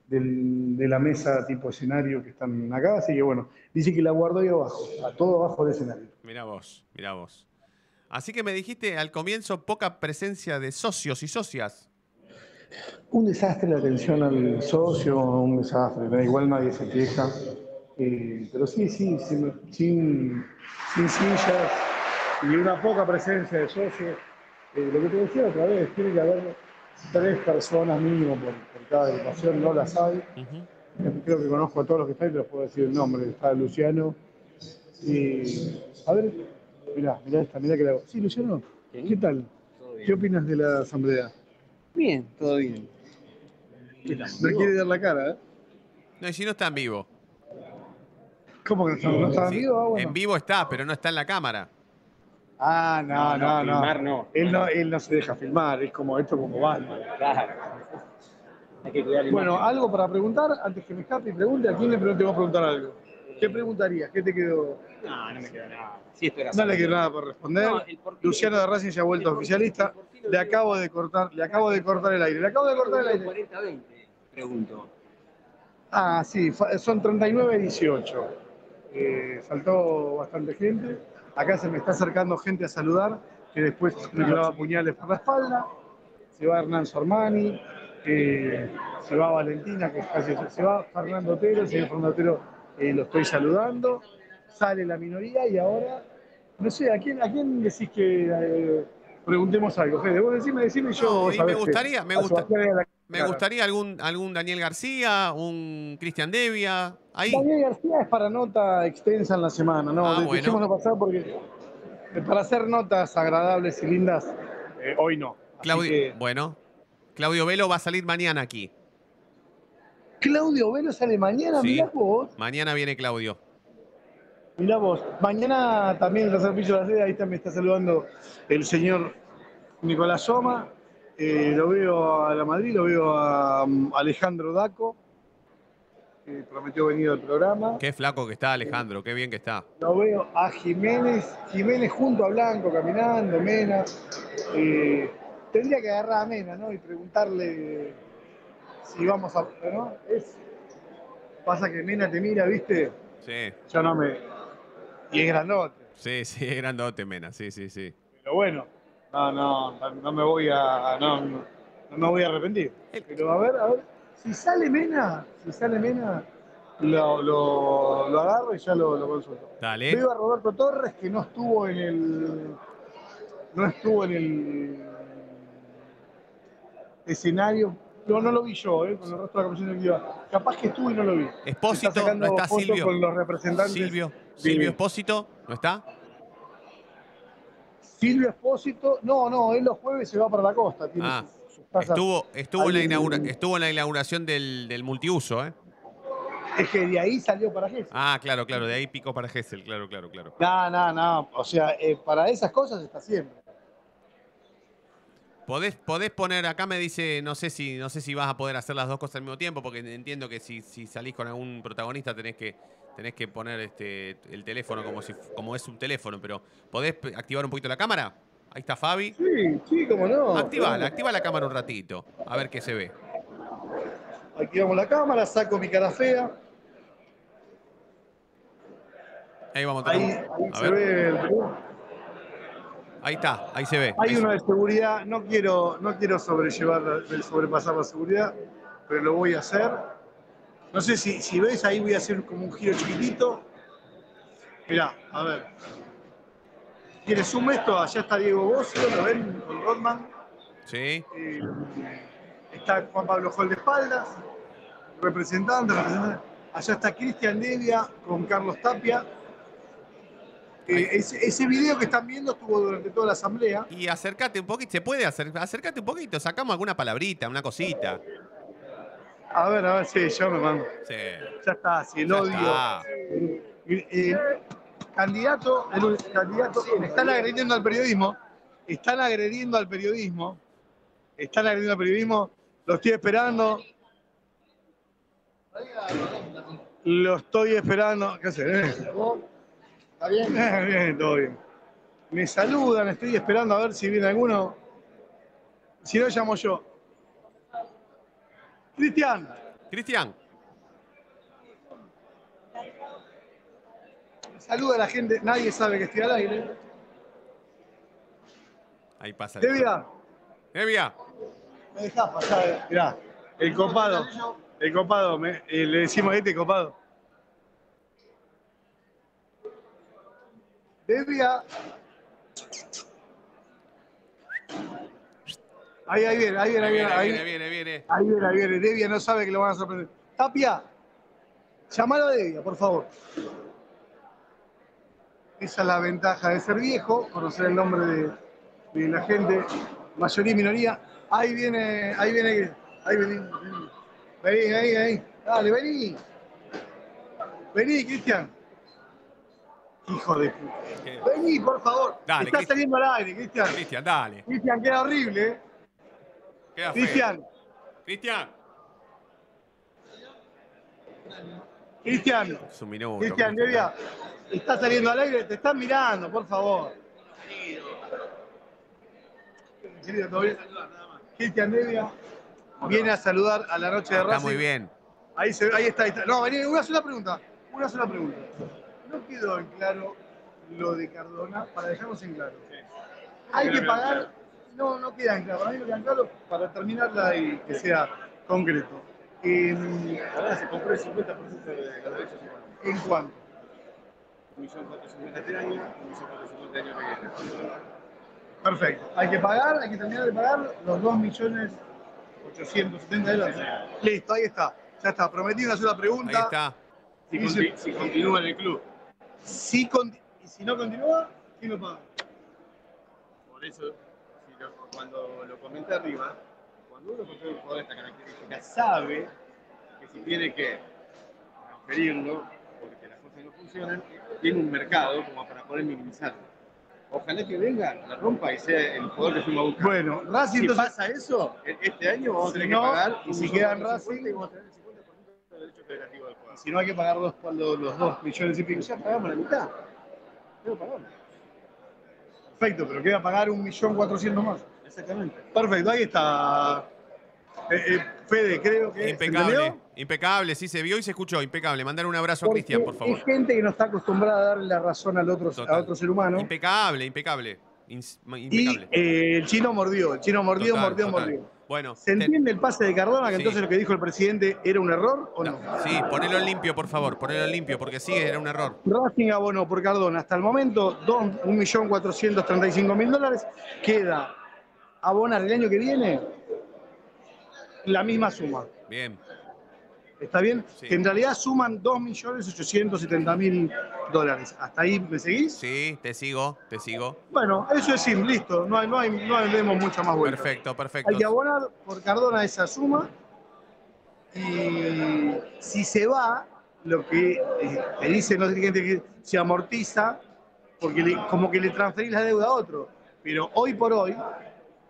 del- de la mesa tipo escenario que están acá. Así que bueno, dice que la guardó ahí abajo, a todo abajo del escenario. Mirá vos, mirá vos. Así que me dijiste al comienzo poca presencia de socios y socias. Un desastre la atención al socio, un desastre, da igual nadie se queja. Eh, pero sí, sí, sin, sin, sin sillas y una poca presencia de socios. Eh, lo que te decía otra vez, tiene que haber tres personas mínimo por, por cada agrupación, no las hay. Creo que conozco a todos los que están y te los puedo decir el nombre. Está Luciano. Y, a ver, mirá, mirá esta, mirá que la hago. Sí, Luciano, ¿qué tal? ¿Qué opinas de la asamblea? Bien, todo bien. No quiere dar la cara, ¿eh? No, y si no está en vivo. ¿Cómo que no, no está en Sí, vivo? Ah, bueno. En vivo está, pero no está en la cámara. Ah, no, no, no. filmar no. Él no. Él no se deja filmar, es como esto como Batman. Claro. Hay que cuidar la Bueno, imagen. algo para preguntar, antes que me escape y pregunte, ¿a quién le pregunté a preguntar algo? ¿Qué preguntarías? ¿Qué te quedó? No, no me queda nada. Sí, esto era No le quedó nada por responder. No, el Luciano de Racing se ha vuelto oficialista. Le acabo de cortar, le acabo de cortar el aire. Le acabo de cortar el aire. 40-20, pregunto. Ah, sí, son 39-18. Eh, saltó bastante gente. Acá se me está acercando gente a saludar, que después me clava puñales por la espalda. Se va Hernán Sormani, eh, se va Valentina, que casi se va Fernando Otero, señor Fernando Otero eh, lo estoy saludando. Sale la minoría y ahora, no sé, ¿a quién, a quién decís que preguntemos algo. Fede, vos decime, decime y yo. No, y me gustaría, me a Me gustaría algún, algún Daniel García, un Cristian Devia. Ahí. Daniel García es para nota extensa en la semana, ¿no? Ah, bueno. Pasar porque eh, para hacer notas agradables y lindas, eh, hoy no. Así Claudio, que- bueno. Claudio Velo va a salir mañana aquí. Claudio Velo sale mañana, Sí. mirá vos. Mañana viene Claudio. Mirá vos. Mañana también en el tercer piso de la sede, ahí también está saludando el señor Nicolás Soma. Eh, lo veo a la Madrid, lo veo a um, Alejandro Daco, que prometió venir al programa. Qué flaco que está Alejandro, qué bien que está. Lo veo a Jiménez, Jiménez junto a Blanco, caminando, Mena. Eh, tendría que agarrar a Mena, ¿no? Y preguntarle si vamos a. ¿no? Es, pasa que Mena te mira, ¿viste? Sí, Ya no me. Y es grandote. sí, sí, es grandote, Mena. Sí, sí, sí. Pero bueno, no, no, no me voy a. No, no, no me voy a arrepentir. Pero a ver, a ver. Si sale Mena, si sale Mena, lo, lo, lo agarro y ya lo, lo consulto. Dale. Veo a Roberto Torres que no estuvo en el. No estuvo en el escenario. No, no lo vi yo, ¿eh? con el resto de la comisión directiva. Capaz que estuvo y no lo vi. Espósito, Está no está Silvio. Con los representantes. Silvio, Silvio Espósito, ¿no está? Silvio Espósito. No, no, él los jueves se va para la costa. Tiene Ah, sus- sus casas Estuvo, estuvo, en la estuvo en la inauguración del, del multiuso, ¿eh? Es que de ahí salió para Gessel. Ah, claro, claro, de ahí picó para Gessel, claro, claro, claro. No, no, no. O sea, eh, para esas cosas está siempre. Podés, podés poner, acá me dice, no sé si, no sé si vas a poder hacer las dos cosas al mismo tiempo, porque entiendo que si, si salís con algún protagonista tenés que, tenés que poner este, el teléfono como si como es un teléfono, pero ¿podés activar un poquito la cámara? Ahí está Fabi. Sí, sí, cómo no. Activala, activa la cámara un ratito, a ver qué se ve. Activamos la cámara, saco mi cara fea. Ahí vamos Ahí, ahí a se ver. ve el. Ahí está, ahí se ve. Hay Ahí uno se- de seguridad, no quiero, no quiero sobrellevar, sobrepasar la seguridad, pero lo voy a hacer. No sé si, si ves, ahí voy a hacer como un giro chiquitito. Mirá, a ver. ¿Quieres zoom esto? Allá está Diego Bocio, ¿lo ven? Con Rodman. Sí. Eh, está Juan Pablo Jol de espaldas, representante, representante. Allá está Cristian Devia con Carlos Tapia. Eh, ese, ese video que están viendo estuvo durante toda la asamblea. Y acércate un poquito, se puede hacer, acércate un poquito, sacamos alguna palabrita, una cosita. A ver, a ver, sí, yo me mando. Sí. Ya está, si el Ya odio. está. Eh, eh, candidato, el candidato, están agrediendo al periodismo, están agrediendo al periodismo, están agrediendo al periodismo, lo estoy esperando. Lo estoy esperando. ¿Qué haces? eh? ¿Está [laughs] bien? bien, todo bien. Me saludan, estoy esperando a ver si viene alguno. Si no, llamo yo. Cristian. Cristian. Saluda a la gente, nadie sabe que estoy al aire. Ahí pasa. Devia, Devia. me dejás pasar. eh. Mirá, el copado, el copado, me- eh, le decimos este copado. Devia. Ahí, ahí viene, ahí viene, ahí viene. Ahí viene, viene, viene. Ahí viene, ahí viene. Devia no sabe que lo van a sorprender. Tapia, llamalo a Devia, por favor. Esa es la ventaja de ser viejo, conocer el nombre de, de la gente, mayoría y minoría. Ahí viene, ahí viene, ahí vení, vení. Vení, ahí, ahí. Dale, vení. Vení, Cristian. Hijo de puta. Vení, por favor. Dale, Está Cristian. saliendo al aire, Cristian. Cristian, dale. Cristian, queda horrible, ¿eh? Queda. Cristian, Cristian. Cristian. Es un minuto. Cristian, Devia, está saliendo al aire, te están mirando, por favor. Querido, ¿todo bien? Cristian Devia viene a saludar a la noche de Está Racing. muy bien. Ahí, se- ahí está, ahí está. No, vení, una sola pregunta. Una sola pregunta. No quedó en claro lo de Cardona, para dejarnos en claro. Hay que pagar. No, no queda en claro. Para mí no queda en claro para terminarla y que sea concreto. En, Ahora se compró el 50% de los derechos humanos. ¿En cuánto? 1.450 este año, 1.450 año que viene. Perfecto. Hay que pagar, hay que terminar de pagar los 2.870.000 dólares. Listo, ahí está. Ya está. Prometí una sola pregunta. Ahí está. Si, conti- si continúa en el club. Si, y si no continúa, ¿quién lo paga? Por eso, lo- cuando lo comenté arriba, cuando uno consigue un jugador de esta característica, sabe que si tiene que transferirlo, porque las cosas no funcionan, tiene un mercado como para poder minimizarlo. Ojalá que venga, la rompa y sea el jugador que fuimos a buscar. Bueno, Racing si entonces- pasa eso, e- este año vamos a Si tener no, que pagar y si queda en Racing- vamos a tener el 50% del derecho federativo del jugador. Si no hay que pagar dos, los, los dos millones y pico. Ya pagamos la mitad. Lo pagamos. Perfecto, pero queda pagar un millón cuatrocientos más. Exactamente. Perfecto, ahí está. Eh, eh, Fede, creo que. ¿se Impecable, impecable, sí se vio y se escuchó, impecable. Mandar un abrazo a Cristian, por favor. Es gente que no está acostumbrada a darle la razón al otro, a otro ser humano. Impecable, impecable. Y impecable. eh, el chino mordió, el chino mordió, Total, mordió, total. mordió. Bueno, ¿Se entiende el pase de Cardona? Que Sí. entonces lo que dijo el presidente era un error o no? sí, ponelo limpio, por favor, ponelo en limpio, porque sí, era un error. Racing abonó por Cardona hasta el momento dos- 1.435.000 dólares. Queda abonar el año que viene la misma suma. Bien. ¿Está bien? Sí. Que en realidad suman 2.870.000 dólares. ¿Hasta ahí me seguís? Sí, te sigo, te sigo. Bueno, eso es simple, listo. No, hay, no, hay, no demos mucha más vuelta. Perfecto, perfecto. Hay que abonar por Cardona esa suma. Y si se va, lo que eh, le dicen los dirigentes que se amortiza, porque le- como que le transferís la deuda a otro. Pero hoy por hoy,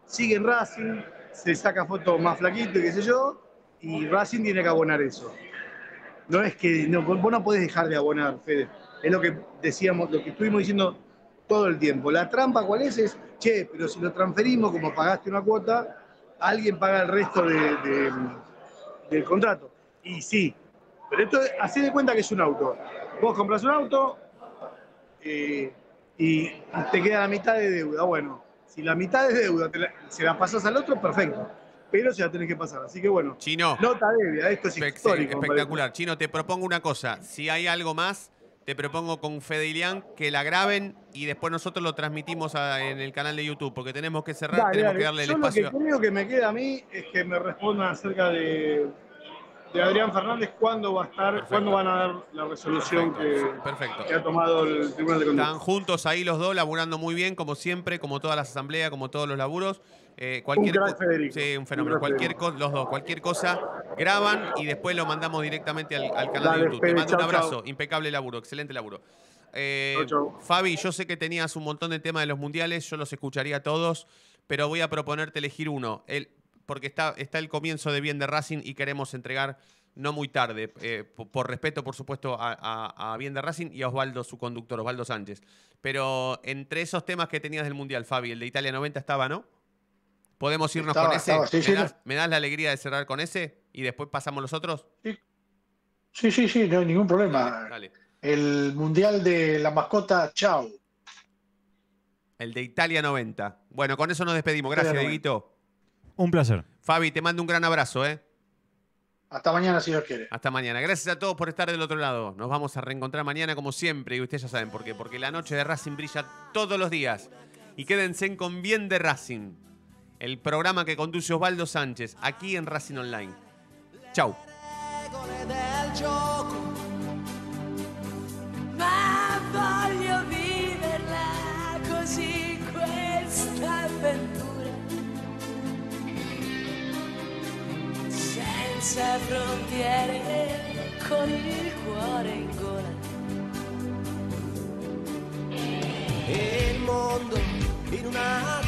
sigue en Racing, se saca fotos más flaquito y qué sé yo, y Racing tiene que abonar eso. No es que no, vos no podés dejar de abonar, Fede. Es lo que decíamos, lo que estuvimos diciendo todo el tiempo. La trampa, ¿cuál es? Es, che, pero si lo transferimos, como pagaste una cuota, alguien paga el resto de- de- del contrato. Y sí, pero esto, hacé de cuenta que es un auto. Vos compras un auto eh, y te queda la mitad de deuda. Bueno, si la mitad de deuda la- se la pasas al otro, perfecto. Pero se la tenés que pasar. Así que bueno, Chino. nota debia, esto es Espe- histórico. espectacular. Chino, te propongo una cosa. Si hay algo más, te propongo con Fede Ilián que la graben y después nosotros lo transmitimos a- en el canal de YouTube, porque tenemos que cerrar, Dale, tenemos dale. que darle el espacio. Lo que creo que me queda a mí es que me respondan acerca de, de Adrián Fernández cuándo va a estar, cuándo van a dar la resolución que, Perfecto. que ha tomado el Tribunal de Conducta. Están juntos ahí los dos, laburando muy bien, como siempre, como todas las asambleas, como todos los laburos. Eh, cualquier Un co- Federico. Sí, un fenómeno. Un cualquier los dos, cualquier cosa, graban y después lo mandamos directamente al, al canal Dale, de YouTube. Te mando un abrazo. chau. Impecable laburo, excelente laburo. Eh, chau. Fabi, yo sé que tenías un montón de temas de los mundiales, yo los escucharía todos, pero voy a proponerte elegir uno. El, porque está, está el comienzo de Bien de Racing y queremos entregar no muy tarde, eh, po- por, respeto, por supuesto, a, a- a Bien de Racing y a Osvaldo, su conductor, Osvaldo Sánchez. Pero entre esos temas que tenías del Mundial, Fabi, el de Italia 90 estaba, ¿no? ¿Podemos irnos Estaba, con ese? estaba, sí, ¿Me, sí, das, me das la alegría de cerrar con ese y después pasamos los otros? Sí, sí, sí, no hay ningún problema. Dale. El mundial de la mascota, chau. El de Italia 90. Bueno, con eso nos despedimos. Gracias, Italia 90. Dieguito. Un placer. Fabi, te mando un gran abrazo, ¿eh? Hasta mañana, si Dios quiere. Hasta mañana. Gracias a todos por estar del otro lado. Nos vamos a reencontrar mañana como siempre y ustedes ya saben por qué. Porque la noche de Racing brilla todos los días. Y quédense con Bien de Racing, el programa que conduce Osvaldo Sánchez aquí en Racing Online. Chau. Senza frontiere, con il cuore in gola. E il mondo in una